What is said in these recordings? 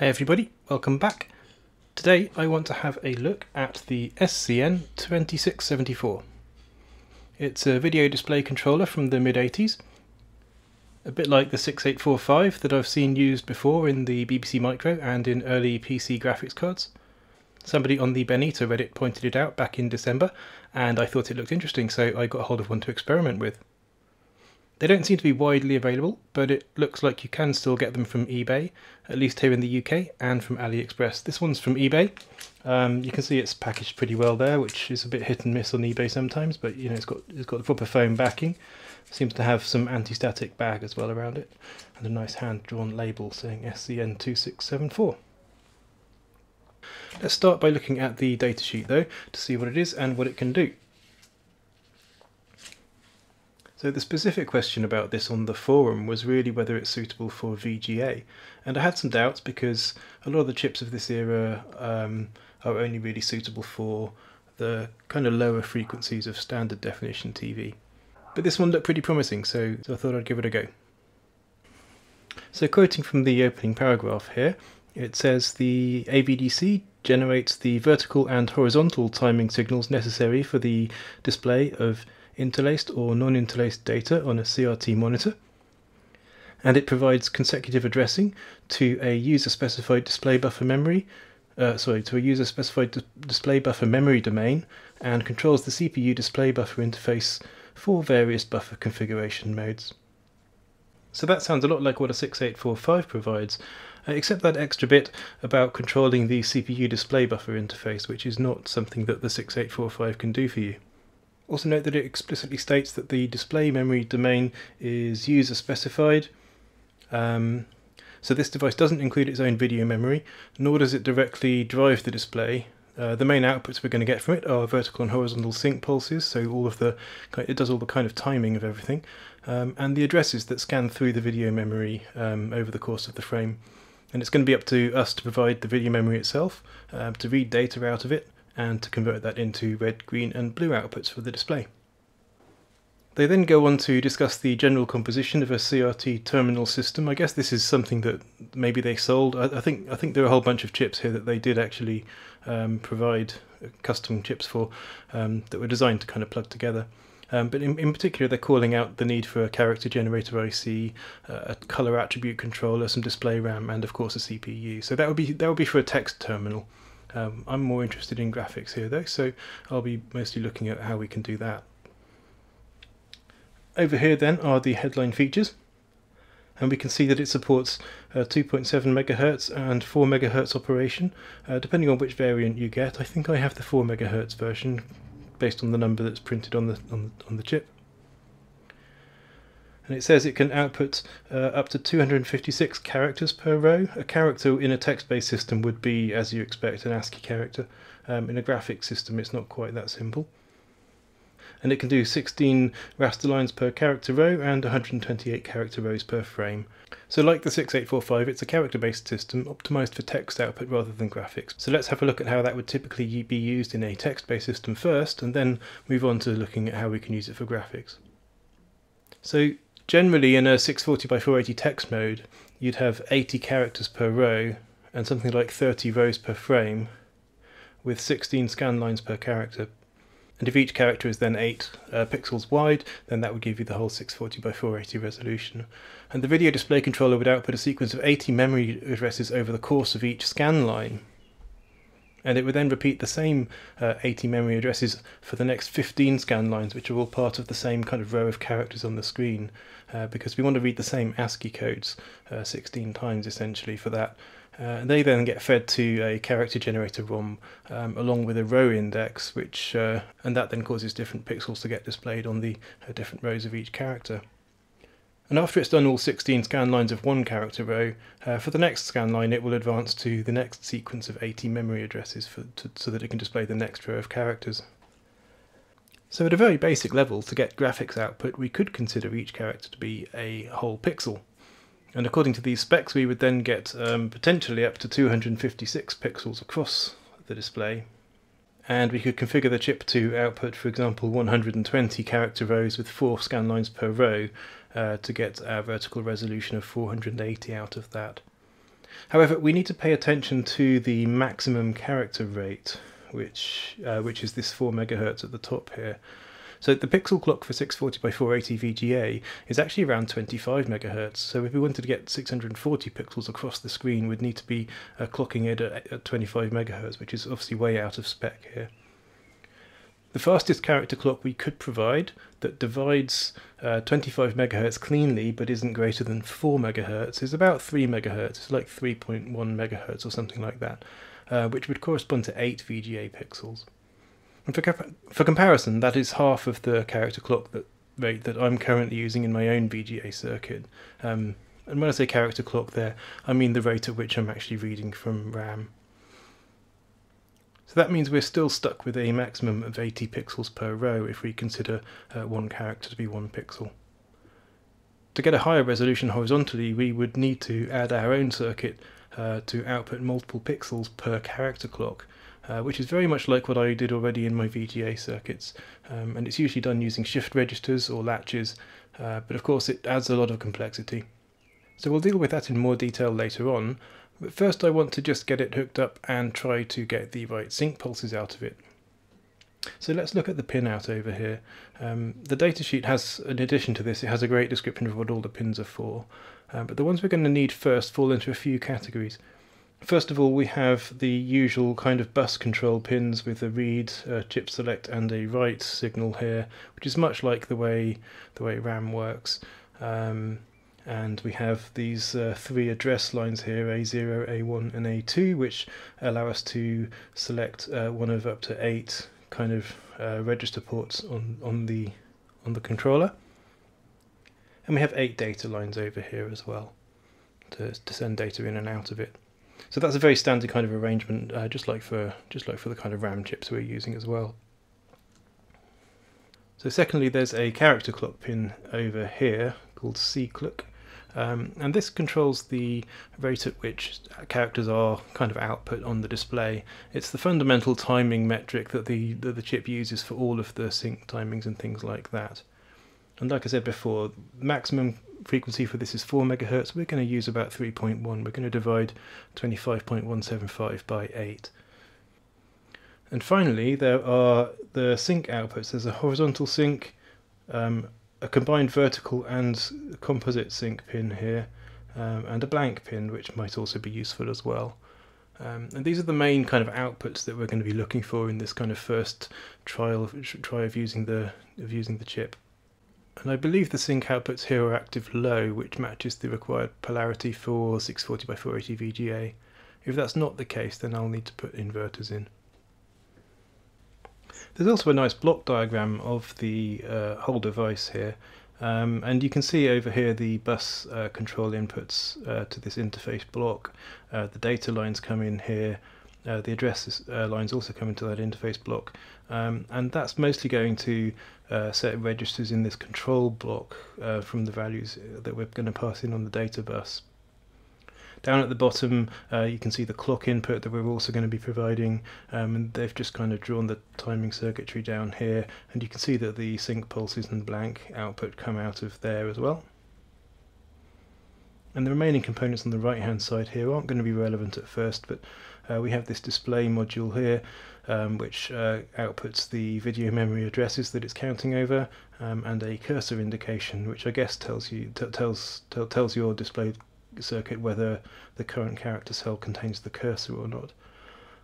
Hi everybody, welcome back. Today I want to have a look at the SCN 2674. It's a video display controller from the mid 80s, a bit like the 6845 that I've seen used before in the BBC Micro and in early PC graphics cards. Somebody on the Ben Eater Reddit pointed it out back in December and I thought it looked interesting so I got hold of one to experiment with. They don't seem to be widely available, but it looks like you can still get them from eBay, at least here in the UK, and from AliExpress. This one's from eBay. Um, you can see it's packaged pretty well there, which is a bit hit and miss on eBay sometimes, but you know it's got it's got the proper foam backing. Seems to have some anti-static bag as well around it, and a nice hand-drawn label saying SCN2674. Let's start by looking at the datasheet though, to see what it is and what it can do. So the specific question about this on the forum was really whether it's suitable for VGA, and I had some doubts because a lot of the chips of this era um, are only really suitable for the kind of lower frequencies of standard definition TV. But this one looked pretty promising, so, so I thought I'd give it a go. So quoting from the opening paragraph here, it says the AVDC generates the vertical and horizontal timing signals necessary for the display of interlaced or non-interlaced data on a CRT monitor and it provides consecutive addressing to a user-specified display buffer memory uh, sorry, to a user-specified display buffer memory domain and controls the CPU display buffer interface for various buffer configuration modes. So that sounds a lot like what a 6845 provides, uh, except that extra bit about controlling the CPU display buffer interface, which is not something that the 6845 can do for you. Also note that it explicitly states that the display memory domain is user specified. Um, so this device doesn't include its own video memory, nor does it directly drive the display. Uh, the main outputs we're going to get from it are vertical and horizontal sync pulses, so all of the it does all the kind of timing of everything, um, and the addresses that scan through the video memory um, over the course of the frame. And it's going to be up to us to provide the video memory itself, uh, to read data out of it, and to convert that into red, green and blue outputs for the display. They then go on to discuss the general composition of a CRT terminal system. I guess this is something that maybe they sold. I, I think I think there are a whole bunch of chips here that they did actually um, provide custom chips for um, that were designed to kind of plug together. Um, but in, in particular, they're calling out the need for a character generator IC, uh, a color attribute controller, some display RAM, and of course a CPU. So that would be that would be for a text terminal. Um, I'm more interested in graphics here though, so I'll be mostly looking at how we can do that. Over here then are the headline features and we can see that it supports uh, 2.7 megahertz and 4 megahertz operation uh, depending on which variant you get. I think I have the 4 megahertz version based on the number that's printed on the on, on the chip and it says it can output uh, up to 256 characters per row. A character in a text-based system would be, as you expect, an ASCII character. Um, in a graphics system, it's not quite that simple. And it can do 16 raster lines per character row and 128 character rows per frame. So like the 6845, it's a character-based system optimized for text output rather than graphics. So let's have a look at how that would typically be used in a text-based system first, and then move on to looking at how we can use it for graphics. So Generally, in a 640 by 480 text mode, you'd have 80 characters per row and something like 30 rows per frame, with 16 scan lines per character. And if each character is then 8 uh, pixels wide, then that would give you the whole 640 by 480 resolution. And the video display controller would output a sequence of 80 memory addresses over the course of each scan line and it would then repeat the same uh, 80 memory addresses for the next 15 scan lines, which are all part of the same kind of row of characters on the screen, uh, because we want to read the same ASCII codes uh, 16 times essentially for that. Uh, they then get fed to a character generator ROM um, along with a row index, which uh, and that then causes different pixels to get displayed on the uh, different rows of each character. And after it's done all 16 scan lines of one character row, uh, for the next scan line it will advance to the next sequence of 80 memory addresses for, to, so that it can display the next row of characters. So at a very basic level, to get graphics output, we could consider each character to be a whole pixel. And according to these specs, we would then get um, potentially up to 256 pixels across the display. And we could configure the chip to output, for example, 120 character rows with 4 scan lines per row, uh, to get our vertical resolution of 480 out of that. However, we need to pay attention to the maximum character rate, which uh, which is this 4 megahertz at the top here. So the pixel clock for 640 by 480 VGA is actually around 25 megahertz. So if we wanted to get 640 pixels across the screen, we'd need to be uh, clocking it at, at 25 megahertz, which is obviously way out of spec here. The fastest character clock we could provide that divides uh, 25 megahertz cleanly but isn't greater than 4 megahertz is about 3 megahertz. It's like 3.1 megahertz or something like that, uh, which would correspond to 8 VGA pixels. And for, for comparison, that is half of the character clock that rate that I'm currently using in my own VGA circuit. Um, and when I say character clock there, I mean the rate at which I'm actually reading from RAM. So that means we're still stuck with a maximum of 80 pixels per row if we consider uh, one character to be one pixel. To get a higher resolution horizontally, we would need to add our own circuit uh, to output multiple pixels per character clock, uh, which is very much like what I did already in my VGA circuits. Um, and it's usually done using shift registers or latches, uh, but of course it adds a lot of complexity. So we'll deal with that in more detail later on, but first I want to just get it hooked up and try to get the right sync pulses out of it. So let's look at the pin out over here. Um, the datasheet has, in addition to this, it has a great description of what all the pins are for. Uh, but the ones we're going to need first fall into a few categories. First of all, we have the usual kind of bus control pins with a read, a chip select, and a write signal here, which is much like the way the way RAM works. Um, and we have these uh, three address lines here A0, A1 and A2 which allow us to select uh, one of up to eight kind of uh, register ports on, on the on the controller. And we have eight data lines over here as well to, to send data in and out of it. So that's a very standard kind of arrangement uh, just like for just like for the kind of RAM chips we're using as well. So secondly there's a character clock pin over here called C clock um, and this controls the rate at which characters are kind of output on the display. It's the fundamental timing metric that the, that the chip uses for all of the sync timings and things like that. And like I said before, maximum frequency for this is 4 megahertz. We're going to use about 3.1. We're going to divide 25.175 by 8. And finally, there are the sync outputs. There's a horizontal sync, um, a combined vertical and composite sync pin here um, and a blank pin which might also be useful as well. Um, and these are the main kind of outputs that we're going to be looking for in this kind of first trial of, try of using the of using the chip. And I believe the sync outputs here are active low, which matches the required polarity for 640 by 480 VGA. If that's not the case, then I'll need to put inverters in. There's also a nice block diagram of the uh, whole device here. Um, and you can see over here the bus uh, control inputs uh, to this interface block. Uh, the data lines come in here. Uh, the address uh, lines also come into that interface block. Um, and that's mostly going to set registers in this control block from the values that we're going to pass in on the data bus. Down at the bottom, uh, you can see the clock input that we're also going to be providing, um, and they've just kind of drawn the timing circuitry down here, and you can see that the sync pulses and blank output come out of there as well. And the remaining components on the right hand side here aren't going to be relevant at first, but uh, we have this display module here um, which uh, outputs the video memory addresses that it's counting over um, and a cursor indication which I guess tells you tells tells your display circuit whether the current character cell contains the cursor or not.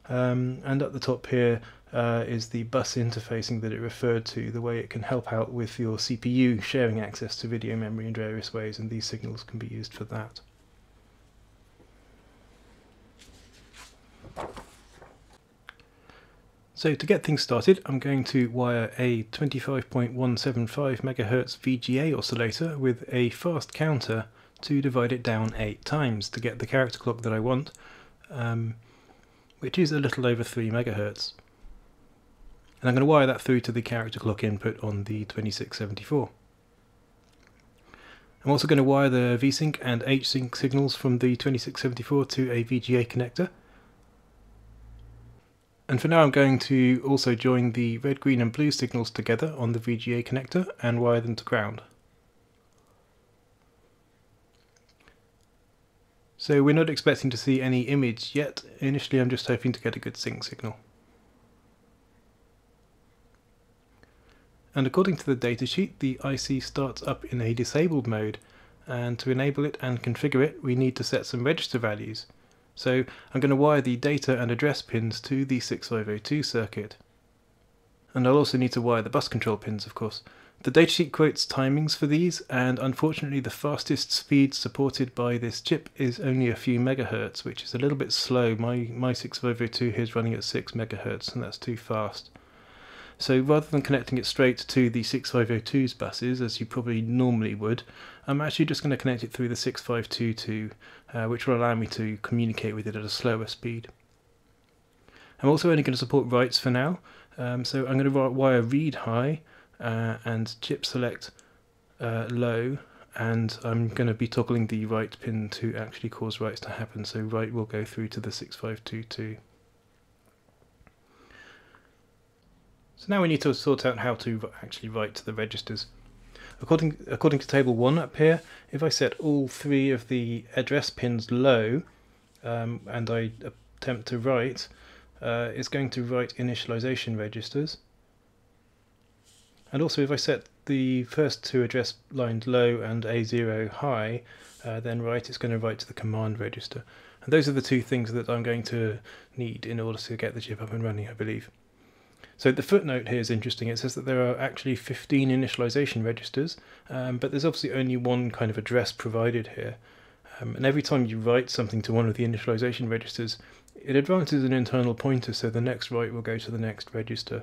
Um, and at the top here uh, is the bus interfacing that it referred to, the way it can help out with your CPU sharing access to video memory in various ways, and these signals can be used for that. So to get things started, I'm going to wire a 25.175 MHz VGA oscillator with a fast counter to divide it down eight times to get the character clock that I want, um, which is a little over 3 megahertz. And I'm going to wire that through to the character clock input on the 2674. I'm also going to wire the VSync and HSync signals from the 2674 to a VGA connector. And for now I'm going to also join the red, green and blue signals together on the VGA connector and wire them to ground. So we're not expecting to see any image yet. Initially I'm just hoping to get a good sync signal. And according to the datasheet, the IC starts up in a disabled mode, and to enable it and configure it, we need to set some register values. So I'm going to wire the data and address pins to the 6502 circuit. And I'll also need to wire the bus control pins, of course. The datasheet quotes timings for these, and unfortunately the fastest speed supported by this chip is only a few megahertz, which is a little bit slow. My, my 6502 here is running at 6 megahertz, and that's too fast. So rather than connecting it straight to the 6502's buses, as you probably normally would, I'm actually just going to connect it through the 6522, uh, which will allow me to communicate with it at a slower speed. I'm also only going to support writes for now, um, so I'm going to wire read high uh, and chip select uh, low, and I'm going to be toggling the write pin to actually cause writes to happen, so write will go through to the 6522. So now we need to sort out how to actually write to the registers. According, according to table 1 up here, if I set all three of the address pins low um, and I attempt to write, uh, it's going to write initialization registers. And also if I set the first two address lines low and A0 high, uh, then write it's going to write to the command register. And those are the two things that I'm going to need in order to get the chip up and running, I believe. So the footnote here is interesting. It says that there are actually 15 initialization registers, um, but there's obviously only one kind of address provided here. Um, and every time you write something to one of the initialization registers, it advances an internal pointer, so the next write will go to the next register.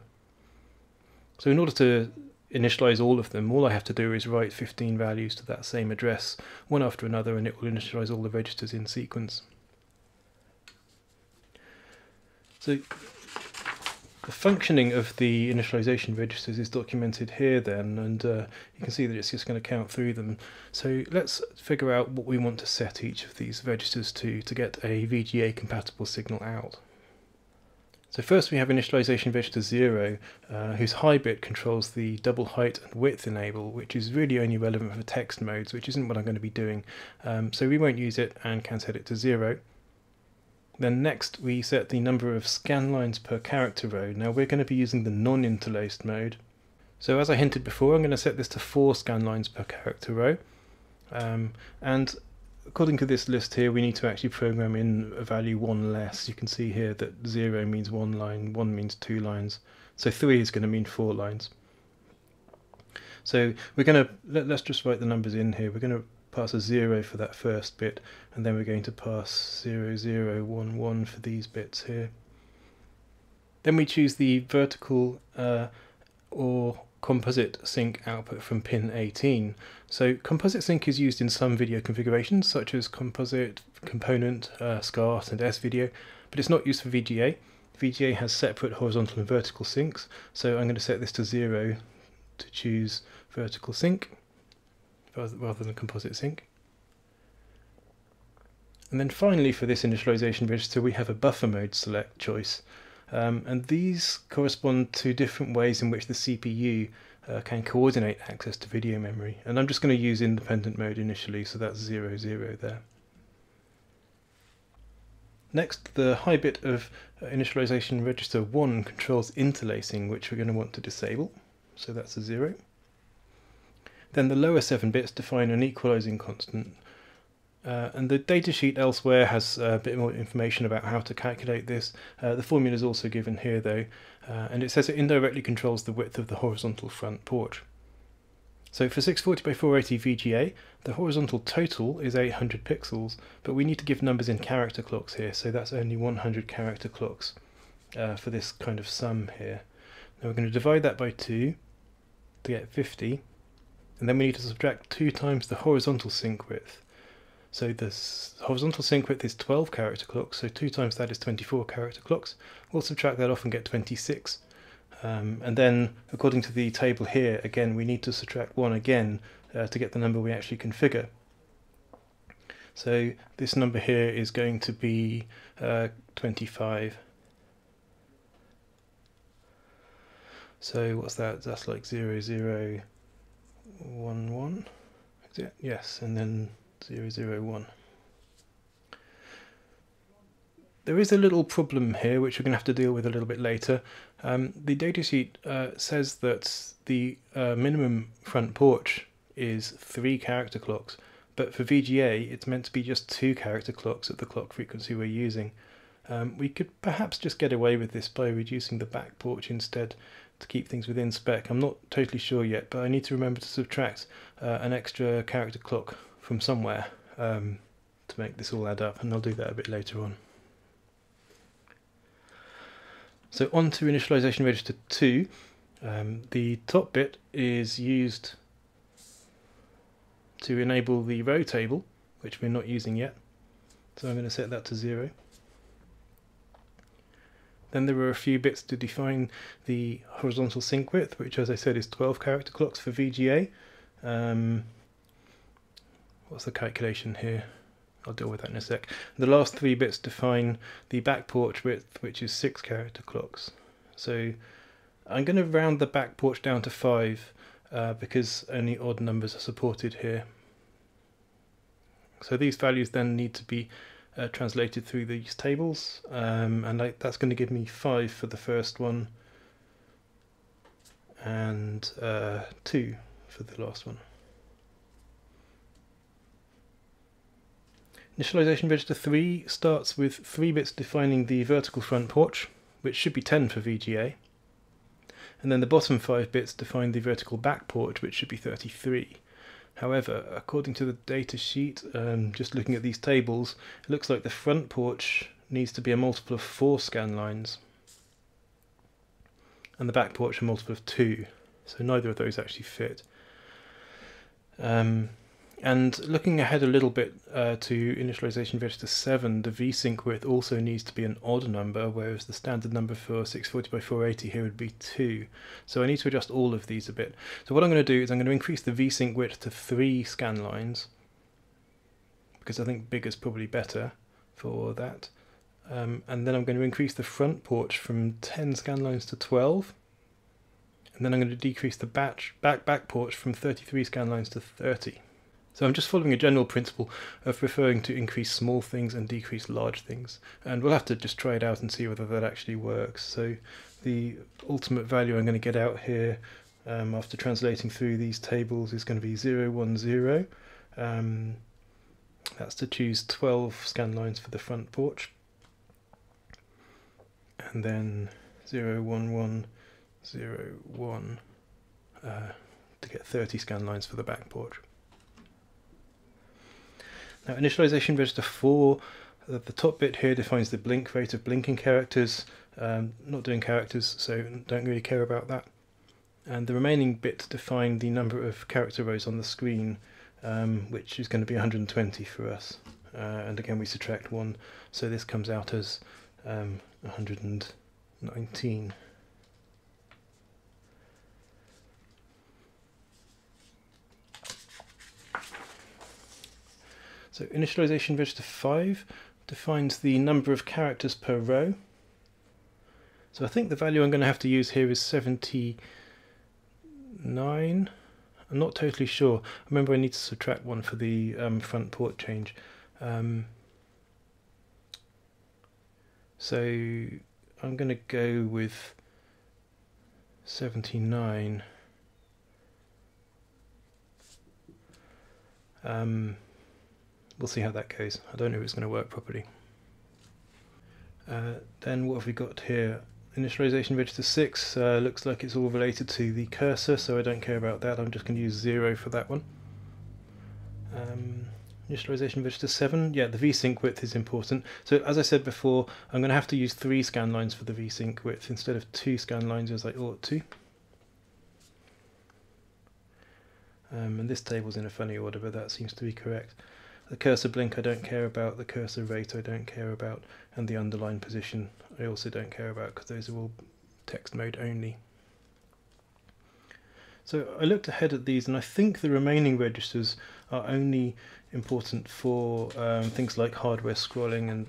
So in order to initialize all of them, all I have to do is write 15 values to that same address, one after another, and it will initialize all the registers in sequence. So the functioning of the initialization registers is documented here then, and uh, you can see that it's just going to count through them. So let's figure out what we want to set each of these registers to to get a VGA compatible signal out. So first we have initialization register 0, uh, whose high bit controls the double height and width enable, which is really only relevant for text modes, which isn't what I'm going to be doing. Um, so we won't use it and can set it to 0. Then next we set the number of scan lines per character row. Now we're going to be using the non-interlaced mode. So as I hinted before, I'm going to set this to 4 scan lines per character row. Um, and according to this list here, we need to actually program in a value 1 less. You can see here that 0 means 1 line, 1 means 2 lines. So 3 is going to mean 4 lines. So we're going to, let, us just write the numbers in here. We're going to pass a 0 for that first bit and then we're going to pass 0, 0, 1, 1 for these bits here. Then we choose the vertical uh, or composite sync output from pin 18. So composite sync is used in some video configurations such as composite, component, uh, SCART and S-video, but it's not used for VGA. VGA has separate horizontal and vertical syncs, so I'm going to set this to 0 to choose vertical sync rather than composite sync. And then finally for this initialization register we have a buffer mode select choice. Um, and these correspond to different ways in which the CPU uh, can coordinate access to video memory. And I'm just going to use independent mode initially, so that's 0, 0 there. Next, the high bit of uh, initialization register 1 controls interlacing, which we're going to want to disable. So that's a 0. Then the lower seven bits define an equalizing constant. Uh, and the datasheet elsewhere has a bit more information about how to calculate this. Uh, the formula is also given here though, uh, and it says it indirectly controls the width of the horizontal front porch. So for 640 by 480 VGA, the horizontal total is 800 pixels, but we need to give numbers in character clocks here, so that's only 100 character clocks uh, for this kind of sum here. Now we're going to divide that by 2 to get 50, and then we need to subtract 2 times the horizontal sync width. So the horizontal sync width is 12 character clocks, so 2 times that is 24 character clocks. We'll subtract that off and get 26. Um, and then, according to the table here, again, we need to subtract 1 again uh, to get the number we actually configure. So this number here is going to be uh, 25. So what's that? That's like 0, 0, 1, 1. Is it? Yes, and then 001. there is a little problem here which we're going to have to deal with a little bit later. Um, the datasheet uh, says that the uh, minimum front porch is three character clocks, but for VGA it's meant to be just two character clocks at the clock frequency we're using. Um, we could perhaps just get away with this by reducing the back porch instead to keep things within spec. I'm not totally sure yet, but I need to remember to subtract uh, an extra character clock from somewhere um, to make this all add up, and I'll do that a bit later on. So on to initialization register 2. Um, the top bit is used to enable the row table, which we're not using yet. So I'm going to set that to 0. Then there are a few bits to define the horizontal sync width, which as I said is 12 character clocks for VGA. Um, what's the calculation here? I'll deal with that in a sec. The last three bits define the back porch width, which is six character clocks. So I'm going to round the back porch down to five uh, because only odd numbers are supported here. So these values then need to be uh, translated through these tables, um, and I, that's going to give me five for the first one and uh, two for the last one. Initialization register 3 starts with 3 bits defining the vertical front porch, which should be 10 for VGA. And then the bottom 5 bits define the vertical back porch, which should be 33. However, according to the data sheet, um, just looking at these tables, it looks like the front porch needs to be a multiple of 4 scan lines. And the back porch a multiple of 2. So neither of those actually fit. Um, and looking ahead a little bit uh, to initialization register 7, the vsync width also needs to be an odd number, whereas the standard number for 640 by 480 here would be 2. So I need to adjust all of these a bit. So what I'm going to do is I'm going to increase the vsync width to 3 scan lines, because I think bigger is probably better for that. Um, and then I'm going to increase the front porch from 10 scan lines to 12. And then I'm going to decrease the batch, back back porch from 33 scan lines to 30. So I'm just following a general principle of preferring to increase small things and decrease large things. And we'll have to just try it out and see whether that actually works. So the ultimate value I'm going to get out here um, after translating through these tables is going to be 0, 1, 0. Um, that's to choose 12 scan lines for the front porch. And then 0, 1, 1, 0, 1 uh, to get 30 scan lines for the back porch. Now initialization register 4, uh, the top bit here defines the blink rate of blinking characters, um, not doing characters so don't really care about that. And the remaining bit define the number of character rows on the screen um, which is going to be 120 for us. Uh, and again we subtract 1 so this comes out as um, 119. So initialization register 5 defines the number of characters per row. So I think the value I'm going to have to use here is 79. I'm not totally sure. Remember I need to subtract one for the um, front porch change. Um, so I'm going to go with 79. Um, we'll see how that goes. I don't know if it's going to work properly. Uh, then what have we got here? Initialization register 6 uh, looks like it's all related to the cursor, so I don't care about that. I'm just going to use 0 for that one. Um, initialization register 7, yeah, the vsync width is important. So as I said before, I'm going to have to use 3 scan lines for the vsync width instead of 2 scan lines as I ought to. Um, and this table's in a funny order, but that seems to be correct. The cursor blink I don't care about, the cursor rate I don't care about, and the underline position I also don't care about because those are all text mode only. So I looked ahead at these and I think the remaining registers are only important for um, things like hardware scrolling and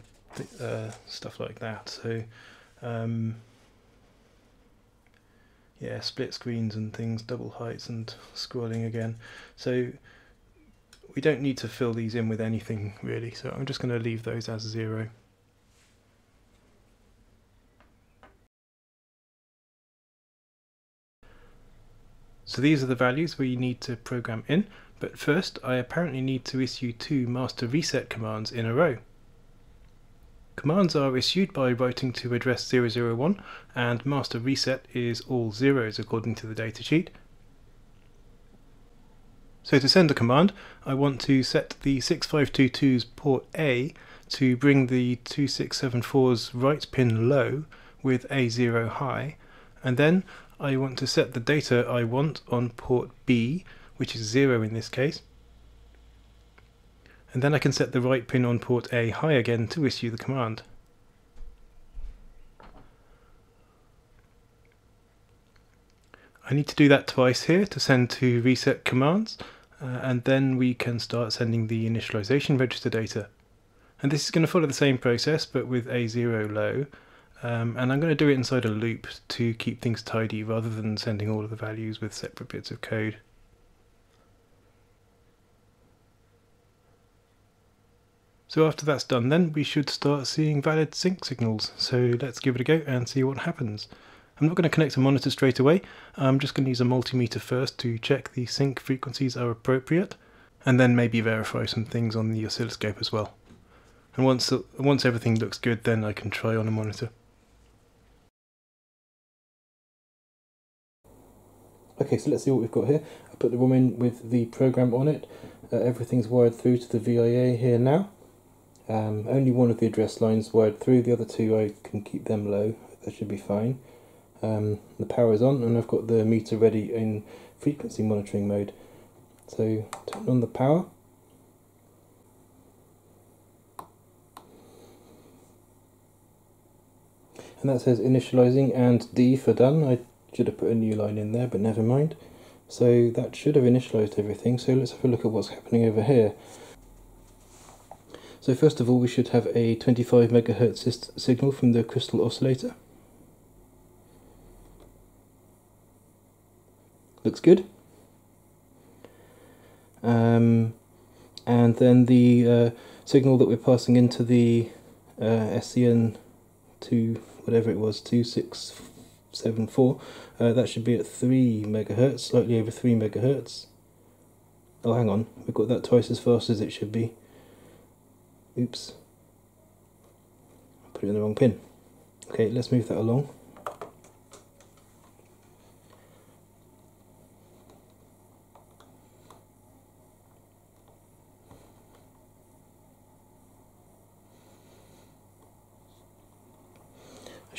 uh, stuff like that. So um, yeah, split screens and things, double heights and scrolling again. So we don't need to fill these in with anything really, so I'm just going to leave those as zero. So these are the values we need to program in, but first I apparently need to issue two master reset commands in a row. Commands are issued by writing to address 001 and master reset is all zeros according to the datasheet, so to send a command, I want to set the 6522's port A to bring the 2674's write pin low with A0 high, and then I want to set the data I want on port B, which is 0 in this case, and then I can set the write pin on port A high again to issue the command. I need to do that twice here to send two reset commands uh, and then we can start sending the initialization register data. And this is going to follow the same process but with A0 low um, and I'm going to do it inside a loop to keep things tidy rather than sending all of the values with separate bits of code. So after that's done then we should start seeing valid sync signals. So let's give it a go and see what happens. I'm not going to connect a monitor straight away, I'm just going to use a multimeter first to check the sync frequencies are appropriate, and then maybe verify some things on the oscilloscope as well. And once, once everything looks good then I can try on a monitor. Okay, so let's see what we've got here. I put the ROM in with the program on it. Uh, everything's wired through to the VIA here now. Um, only one of the address lines wired through, the other two I can keep them low, that should be fine. Um, the power is on and I've got the meter ready in frequency monitoring mode. So turn on the power. And that says initializing and D for done. I should have put a new line in there, but never mind. So that should have initialized everything. So let's have a look at what's happening over here. So first of all, we should have a 25 megahertz signal from the crystal oscillator. Looks good. Um, and then the uh, signal that we're passing into the uh, SCN to whatever it was, 2674, uh, that should be at 3 megahertz, slightly over 3 megahertz. Oh, hang on, we've got that twice as fast as it should be. Oops. I put it in the wrong pin. Okay, let's move that along.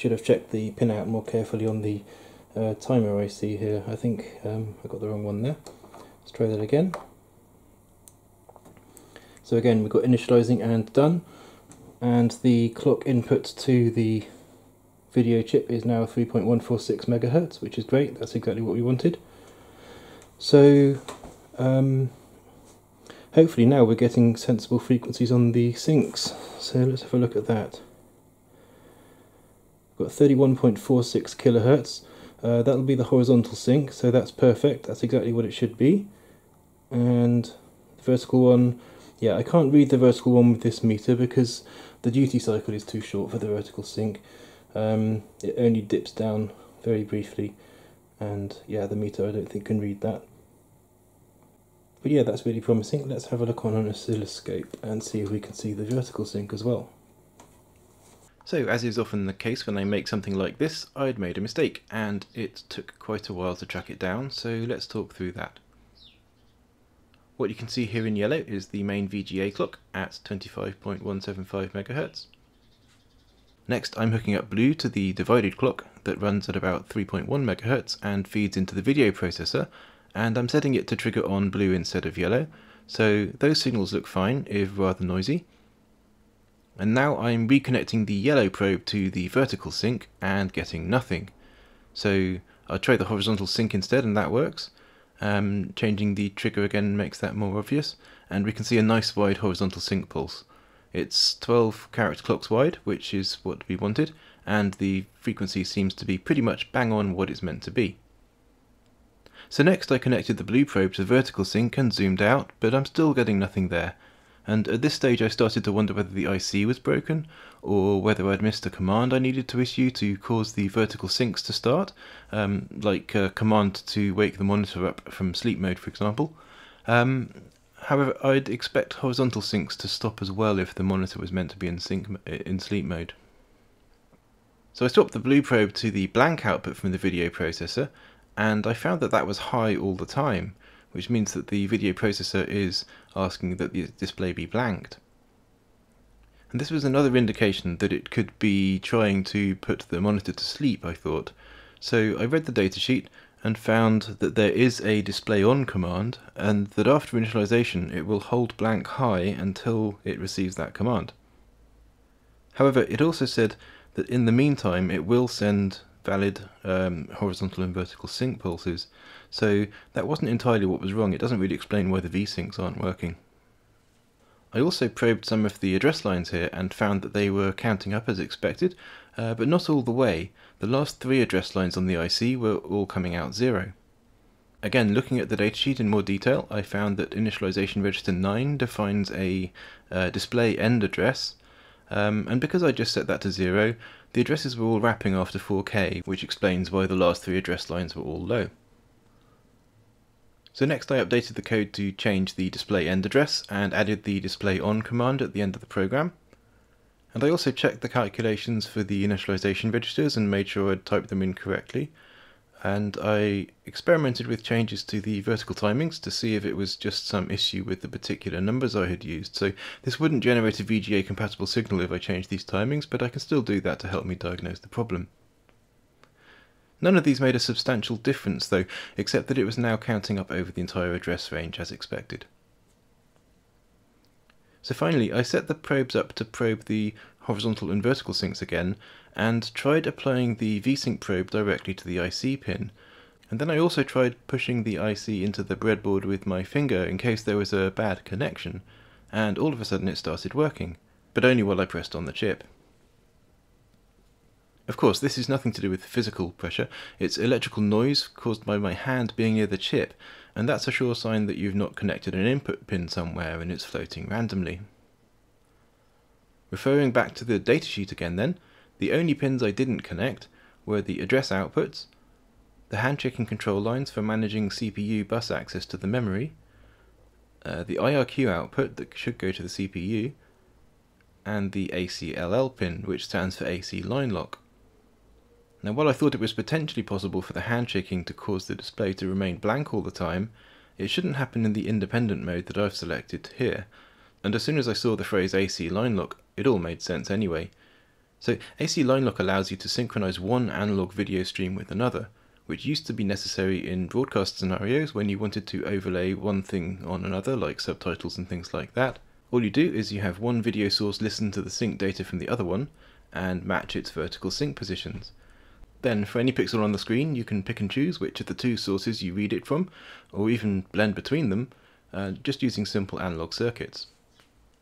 Should have checked the pin out more carefully on the uh, timer IC here. I think um, I got the wrong one there. Let's try that again. So again, we've got initializing and done. And the clock input to the video chip is now 3.146 megahertz, which is great. That's exactly what we wanted. So um, hopefully now we're getting sensible frequencies on the syncs. So let's have a look at that. We've got 31.46 kilohertz. Uh, that'll be the horizontal sync, so that's perfect. That's exactly what it should be. And the vertical one, yeah, I can't read the vertical one with this meter because the duty cycle is too short for the vertical sync. Um, it only dips down very briefly, and yeah, the meter I don't think can read that. But yeah, that's really promising. Let's have a look on an oscilloscope and see if we can see the vertical sync as well. So, as is often the case when I make something like this, I'd made a mistake, and it took quite a while to track it down, so let's talk through that. What you can see here in yellow is the main VGA clock at 25.175 MHz. Next I'm hooking up blue to the divided clock that runs at about 3.1 MHz and feeds into the video processor, and I'm setting it to trigger on blue instead of yellow, so those signals look fine, if rather noisy. And now I'm reconnecting the yellow probe to the vertical sync and getting nothing. So I'll try the horizontal sync instead and that works. Um, changing the trigger again makes that more obvious. And we can see a nice wide horizontal sync pulse. It's 12 character clocks wide, which is what we wanted, and the frequency seems to be pretty much bang on what it's meant to be. So next I connected the blue probe to vertical sync and zoomed out, but I'm still getting nothing there. And at this stage I started to wonder whether the IC was broken, or whether I'd missed a command I needed to issue to cause the vertical syncs to start, um, like a command to wake the monitor up from sleep mode for example. Um, however, I'd expect horizontal syncs to stop as well if the monitor was meant to be in, sync, in sleep mode. So I swapped the blue probe to the blank output from the video processor, and I found that that was high all the time, which means that the video processor is asking that the display be blanked. And this was another indication that it could be trying to put the monitor to sleep, I thought. So I read the datasheet and found that there is a display on command and that after initialization it will hold blank high until it receives that command. However, it also said that in the meantime it will send valid um, horizontal and vertical sync pulses. So that wasn't entirely what was wrong. It doesn't really explain why the V-syncs aren't working. I also probed some of the address lines here and found that they were counting up as expected, uh, but not all the way. The last three address lines on the IC were all coming out zero. Again, looking at the datasheet in more detail, I found that initialization register 9 defines a uh, display end address, um, and because I just set that to zero, the addresses were all wrapping after 4K, which explains why the last three address lines were all low. So next I updated the code to change the display end address and added the display on command at the end of the program. And I also checked the calculations for the initialization registers and made sure I'd typed them in correctly, and I experimented with changes to the vertical timings to see if it was just some issue with the particular numbers I had used. So this wouldn't generate a VGA compatible signal if I changed these timings, but I can still do that to help me diagnose the problem. None of these made a substantial difference though, except that it was now counting up over the entire address range as expected. So finally, I set the probes up to probe the horizontal and vertical syncs again, and tried applying the VSync probe directly to the IC pin. And then I also tried pushing the IC into the breadboard with my finger in case there was a bad connection, and all of a sudden it started working, but only while I pressed on the chip. Of course, this is nothing to do with physical pressure, it's electrical noise caused by my hand being near the chip, and that's a sure sign that you've not connected an input pin somewhere and it's floating randomly. Referring back to the datasheet again then, the only pins I didn't connect were the address outputs, the handshaking control lines for managing CPU bus access to the memory, uh, the IRQ output that should go to the CPU, and the ACLL pin, which stands for AC line lock. Now while I thought it was potentially possible for the handshaking to cause the display to remain blank all the time, it shouldn't happen in the independent mode that I've selected here, and as soon as I saw the phrase AC line lock, it all made sense anyway. So AC line lock allows you to synchronize one analog video stream with another, which used to be necessary in broadcast scenarios when you wanted to overlay one thing on another, like subtitles and things like that. All you do is you have one video source listen to the sync data from the other one, and match its vertical sync positions. Then, for any pixel on the screen, you can pick and choose which of the two sources you read it from, or even blend between them, uh, just using simple analog circuits.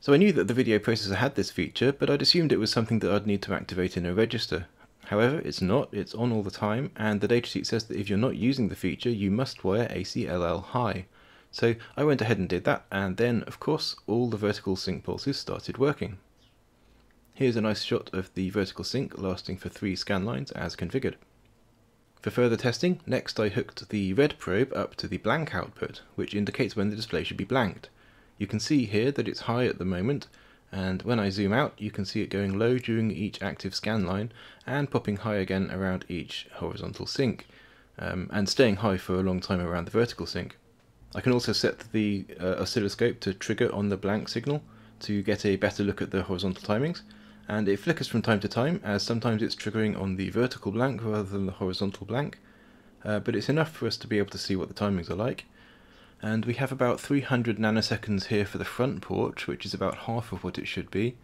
So I knew that the video processor had this feature, but I'd assumed it was something that I'd need to activate in a register. However, it's not, it's on all the time, and the datasheet says that if you're not using the feature, you must wire ACLL high. So I went ahead and did that, and then, of course, all the vertical sync pulses started working. Here's a nice shot of the vertical sync lasting for three scan lines as configured. For further testing, next I hooked the red probe up to the blank output, which indicates when the display should be blanked. You can see here that it's high at the moment, and when I zoom out you can see it going low during each active scan line and popping high again around each horizontal sync, um, and staying high for a long time around the vertical sync. I can also set the uh, oscilloscope to trigger on the blank signal to get a better look at the horizontal timings, and it flickers from time to time as sometimes it's triggering on the vertical blank rather than the horizontal blank, uh, but it's enough for us to be able to see what the timings are like and we have about 300 nanoseconds here for the front porch, which is about half of what it should be,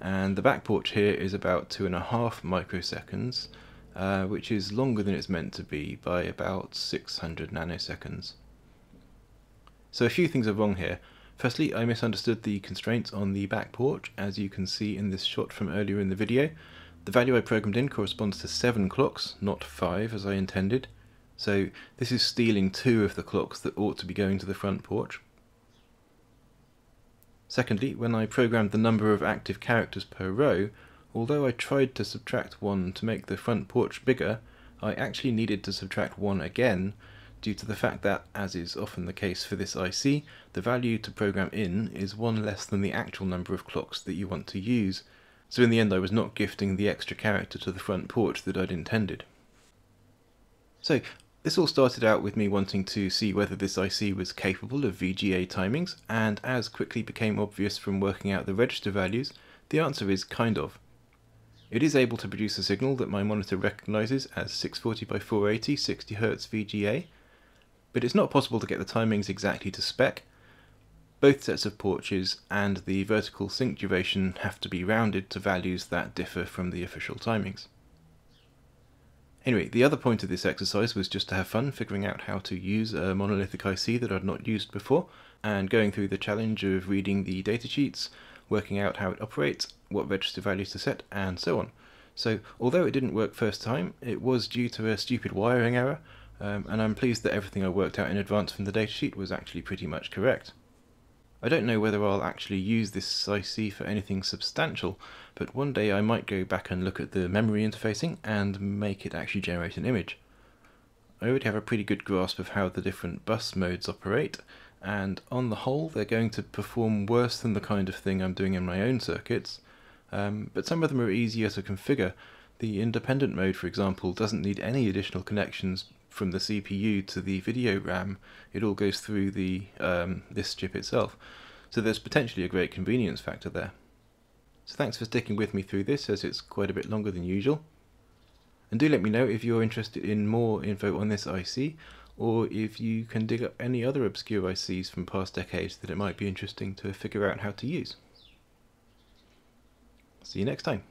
and the back porch here is about two and a half microseconds, uh, which is longer than it's meant to be by about 600 nanoseconds. So a few things are wrong here. Firstly, I misunderstood the constraints on the back porch, as you can see in this shot from earlier in the video. The value I programmed in corresponds to 7 clocks, not 5 as I intended, so this is stealing two of the clocks that ought to be going to the front porch. Secondly, when I programmed the number of active characters per row, although I tried to subtract one to make the front porch bigger, I actually needed to subtract one again due to the fact that, as is often the case for this IC, the value to program in is one less than the actual number of clocks that you want to use, so in the end I was not gifting the extra character to the front porch that I'd intended. So, this all started out with me wanting to see whether this IC was capable of VGA timings, and as quickly became obvious from working out the register values, the answer is kind of. It is able to produce a signal that my monitor recognizes as 640 by 480 60Hz VGA, but it's not possible to get the timings exactly to spec. Both sets of porches and the vertical sync duration have to be rounded to values that differ from the official timings. Anyway, the other point of this exercise was just to have fun figuring out how to use a monolithic IC that I'd not used before, and going through the challenge of reading the datasheets, working out how it operates, what register values to set, and so on. So, although it didn't work first time, it was due to a stupid wiring error, um, and I'm pleased that everything I worked out in advance from the datasheet was actually pretty much correct. I don't know whether I'll actually use this IC for anything substantial, but one day I might go back and look at the memory interfacing and make it actually generate an image. I already have a pretty good grasp of how the different bus modes operate, and on the whole they're going to perform worse than the kind of thing I'm doing in my own circuits, um, but some of them are easier to configure. The independent mode, for example, doesn't need any additional connections from the CPU to the video RAM, it all goes through the um, this chip itself. So there's potentially a great convenience factor there. So thanks for sticking with me through this as it's quite a bit longer than usual. And do let me know if you're interested in more info on this IC or if you can dig up any other obscure ICs from past decades that it might be interesting to figure out how to use. See you next time.